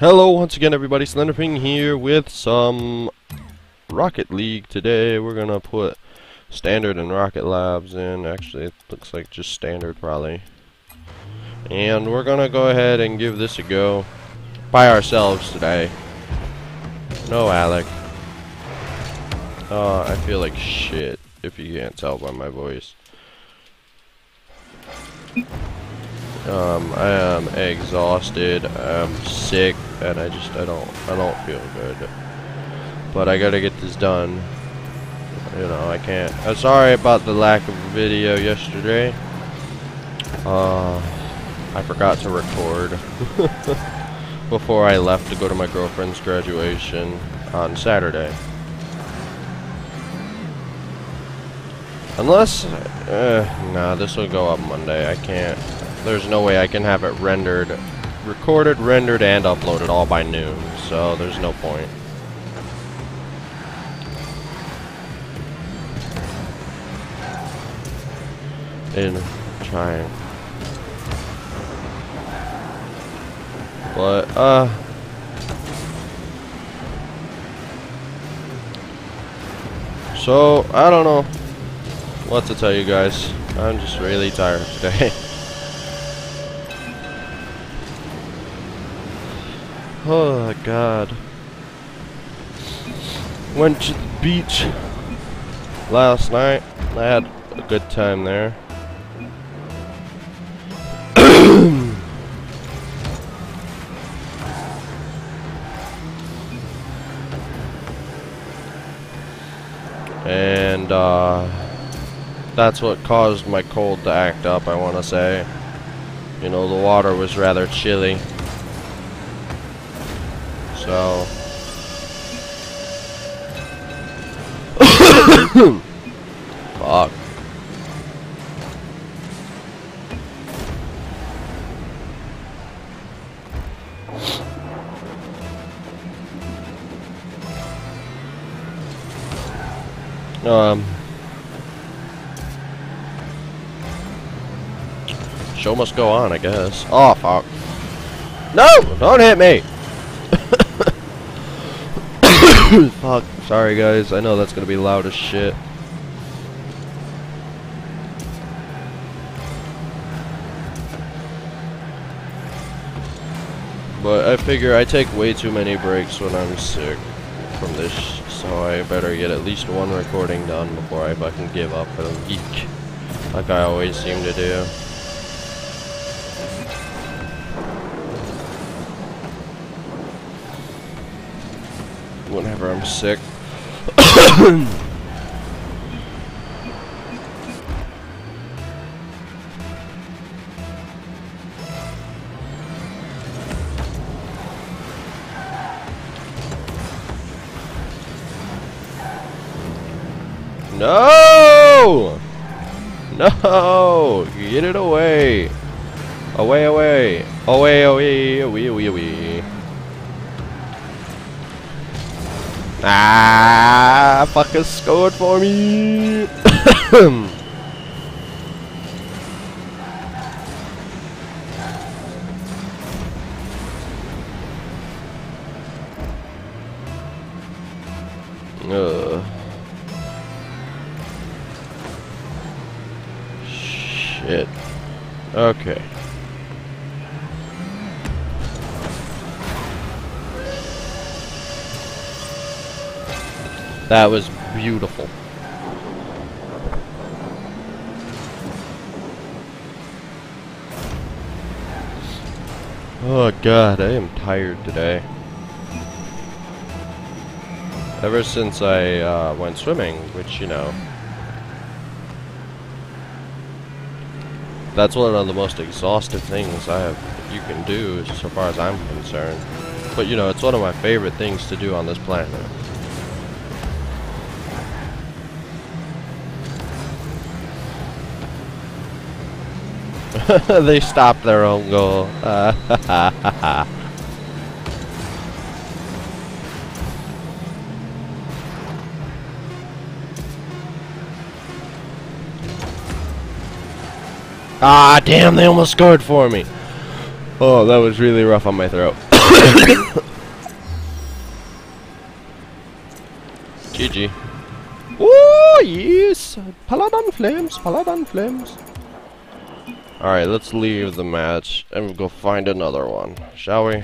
Hello once again everybody, Slenderping here with some Rocket League today. We're gonna put standard and Rocket Labs in. Actually, it looks like just standard probably. And we're gonna go ahead and give this a go by ourselves today. No Alec. Uh, I feel like shit, if you can't tell by my voice. Um, I am exhausted, I'm sick, and I just, I don't, I don't feel good. But I gotta get this done. You know, I can't. I'm sorry about the lack of video yesterday. Uh, I forgot to record before I left to go to my girlfriend's graduation on Saturday. Unless, uh, nah, this will go up Monday. I can't. There's no way I can have it rendered, recorded, rendered, and uploaded all by noon. So there's no point. In trying. But, uh... So, I don't know what to tell you guys. I'm just really tired today. oh god. Went to the beach last night. I had a good time there. and uh that's what caused my cold to act up, I want to say. You know, the water was rather chilly. So... Fuck. Um... Show must go on, I guess. Oh, fuck. No! Don't hit me! fuck. Sorry, guys. I know that's gonna be loud as shit. But I figure I take way too many breaks when I'm sick from this, so I better get at least one recording done before I fucking give up and geek, like I always seem to do. Whenever I'm sick. no! No! Get it away! Away, away! Away, away, away, away, away. Ah, fucker scored for me. That was beautiful. Oh god, I am tired today. Ever since I uh, went swimming, which, you know, that's one of the most exhaustive things I have you can do so far as I'm concerned. But, you know, it's one of my favorite things to do on this planet. they stopped their own goal. ah, damn, they almost scored for me. Oh, that was really rough on my throat. GG. Oh yes! Paladin flames, Paladin flames. Alright, let's leave the match and go find another one, shall we?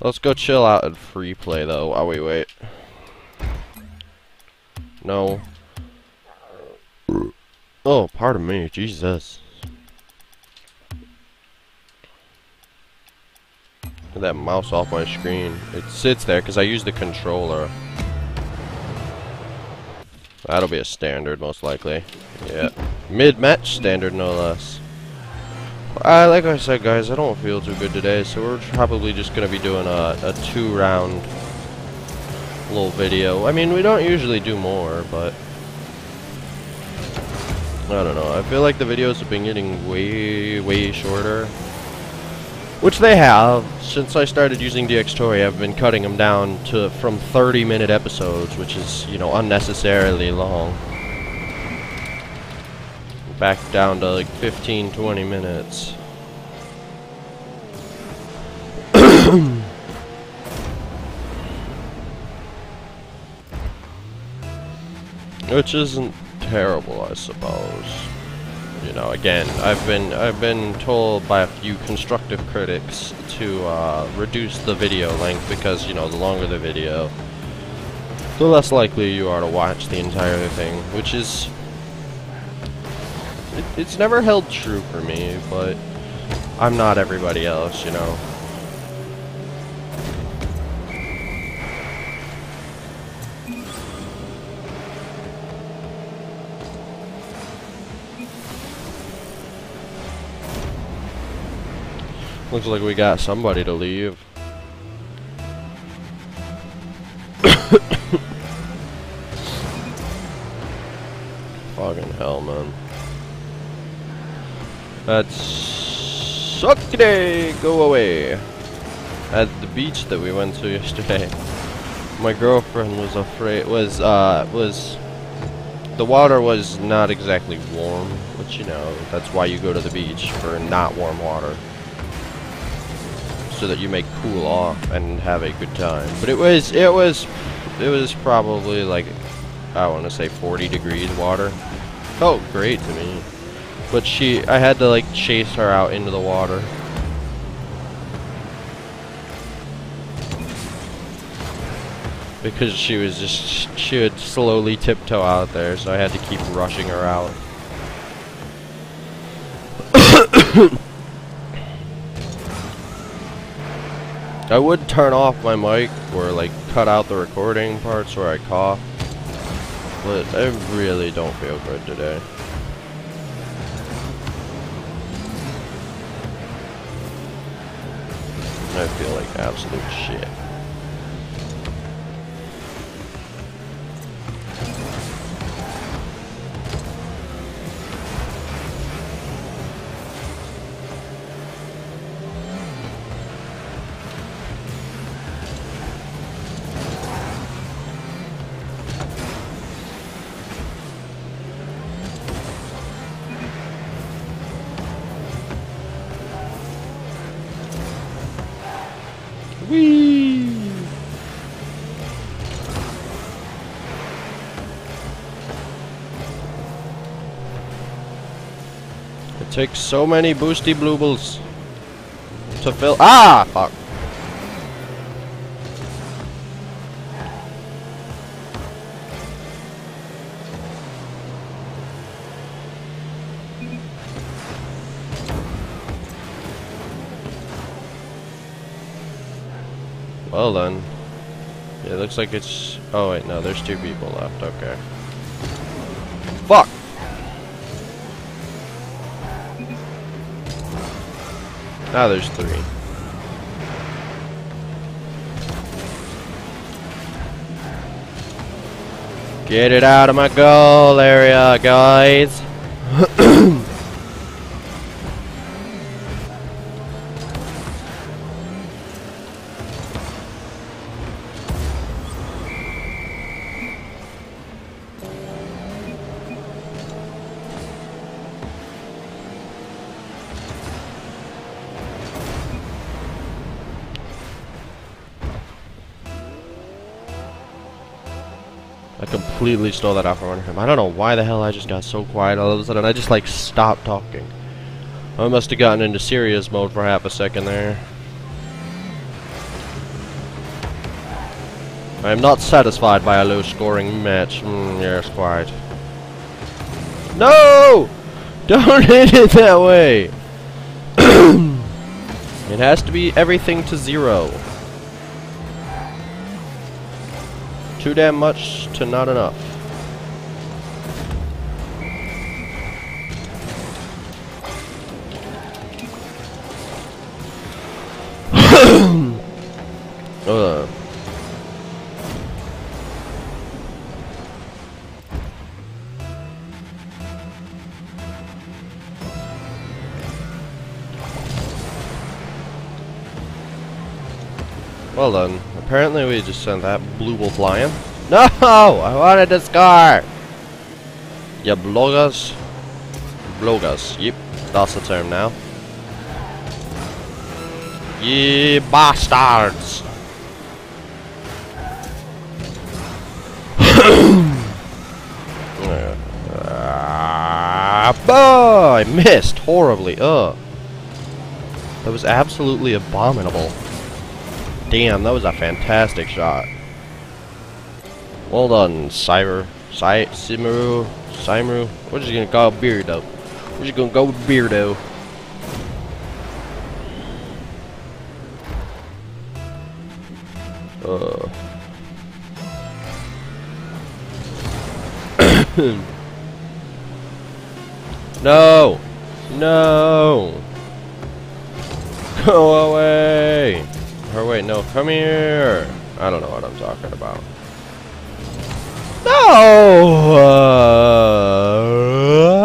Let's go chill out and free play though while we wait. No. Oh, pardon me, Jesus. Get that mouse off my screen. It sits there because I use the controller. That'll be a standard, most likely. Yeah. Mid-match standard, no less. Like I said, guys, I don't feel too good today, so we're probably just going to be doing a, a two-round little video. I mean, we don't usually do more, but... I don't know. I feel like the videos have been getting way, way shorter. Which they have. Since I started using Dxtory, I've been cutting them down to from 30 minute episodes, which is, you know, unnecessarily long. Back down to like 15, 20 minutes. which isn't terrible, I suppose you know, again, I've been I've been told by a few constructive critics to uh, reduce the video length because you know the longer the video, the less likely you are to watch the entire thing, which is it's never held true for me, but I'm not everybody else, you know. Looks like we got somebody to leave. Fucking hell, man. That's suck today. Go away. At the beach that we went to yesterday, my girlfriend was afraid. Was uh was the water was not exactly warm, which you know that's why you go to the beach for not warm water so that you may cool off and have a good time. But it was, it was, it was probably like, I want to say 40 degrees water. Felt great to me. But she, I had to like chase her out into the water. Because she was just, she would slowly tiptoe out there, so I had to keep rushing her out. I would turn off my mic or like cut out the recording parts where I cough. But I really don't feel good today. I feel like absolute shit. It takes so many boosty bloobles to fill- Ah! Fuck. Well then. It looks like it's... Oh wait, no, there's two people left, okay. Now there's three. Get it out of my goal area, guys! I completely stole that out from him. I don't know why the hell I just got so quiet all of a sudden. I just like stopped talking. I must have gotten into serious mode for half a second there. I am not satisfied by a low scoring match. Mm, yes, quite. No! Don't hit it that way! it has to be everything to zero. Too damn much to not enough. uh. Well done. Apparently we just sent that blue wolf flying. No! I wanted to scar! You bloggers. Bloggers. Yep. That's the term now. Ye bastards! Ah, oh, I missed horribly. Ugh. That was absolutely abominable. Damn, that was a fantastic shot. Well done, Cyber. Cy Simaru. Simaru. What you gonna call Beardo? We're just gonna go with Beardo. Uh. no! No! Go away! Or wait, no, come here! I don't know what I'm talking about. No!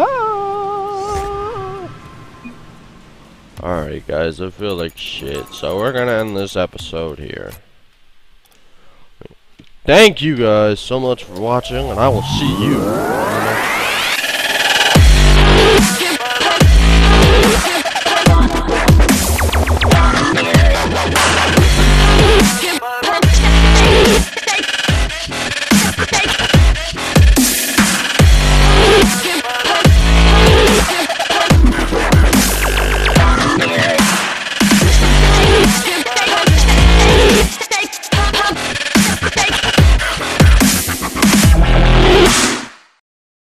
Uh, Alright guys, I feel like shit, so we're gonna end this episode here. Thank you guys so much for watching, and I will see you